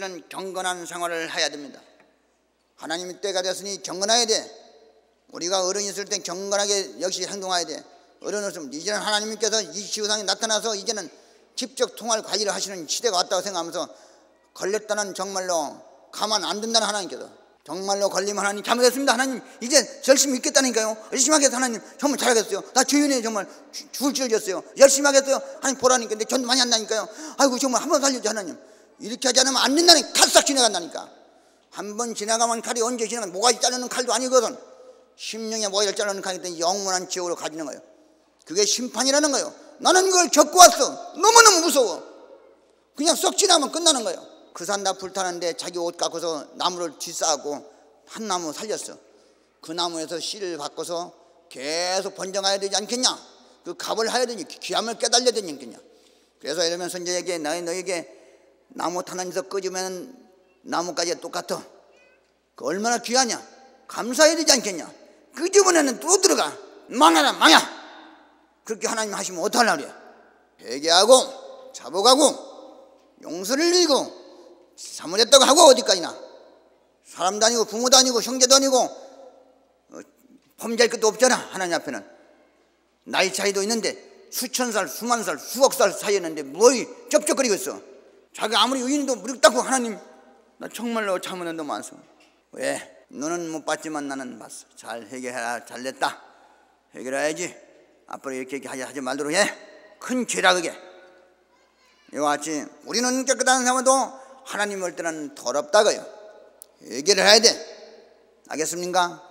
이제는 경건한 생활을 해야 됩니다. 하나님의 때가 됐으니 경건해야 돼. 우리가 어른이 있을 땐 경건하게 역시 행동해야 돼. 어른으로서 이제는 하나님께서 이 지구상에 나타나서 이제는 직접 통할 관리를 하시는 시대가 왔다고 생각하면서 걸렸다는 정말로 가만 안 둔다는 하나님께서 정말로 걸리면 하나님 잘못했습니다. 하나님 이제 열심히 있겠다니까요. 열심히 하겠어 하나님. 정말 잘하겠어요. 나 주연이 정말 죽을 졌어요. 열심히 하겠어요. 하나님 보라니까. 근데 전도 많이 한다니까요. 아이고 정말 한 번 살려줘 하나님 이렇게 하지 않으면 안 된다니 칼싹 지나간다니까. 한 번 지나가면 칼이 언제 지나가 모가지 자르는 칼도 아니거든. 심령에 모가지를 자르는 칼이 때 영원한 지옥으로 가지는 거예요. 그게 심판이라는 거예요. 나는 그걸 겪고 왔어. 너무너무 무서워. 그냥 썩 지나면 끝나는 거예요. 그 산 다 불타는데 자기 옷 깎아서 나무를 뒤쌓고 한 나무 살렸어. 그 나무에서 씨를 바꿔서 계속 번정해야 되지 않겠냐? 그 값을 해야 되니 귀함을 깨달려야 되지 않겠냐? 그래서 이러면서 이제 너희 너에게 나무 타는에서 끄집으면 나무까지 똑같아. 그 얼마나 귀하냐? 감사해야 되지 않겠냐? 끄집어내는 또 들어가. 망하라 망야. 그렇게 하나님 하시면 어떡하려고 그래? 회개하고 자복하고 용서를 빌고 잘못했다고 하고 어디까지나 사람도 아니고 부모도 아니고 형제도 아니고 어, 범죄할 것도 없잖아 하나님 앞에는 나이 차이도 있는데 수천 살 수만 살 수억 살 사이였는데 뭐이 쩝쩝거리고 있어 자기 아무리 의인도 무릎 닦고 하나님 나 정말로 잘못한 도 많소 왜? 너는 못 봤지만 나는 봤어 잘 해결해라 잘됐다 해결해야지 앞으로 이렇게 하지 말도록 해큰 죄다 그게 이와 같이 우리는 깨끗한 사람도 하나님을 때는 더럽다고요. 얘기를 해야 돼. 알겠습니까?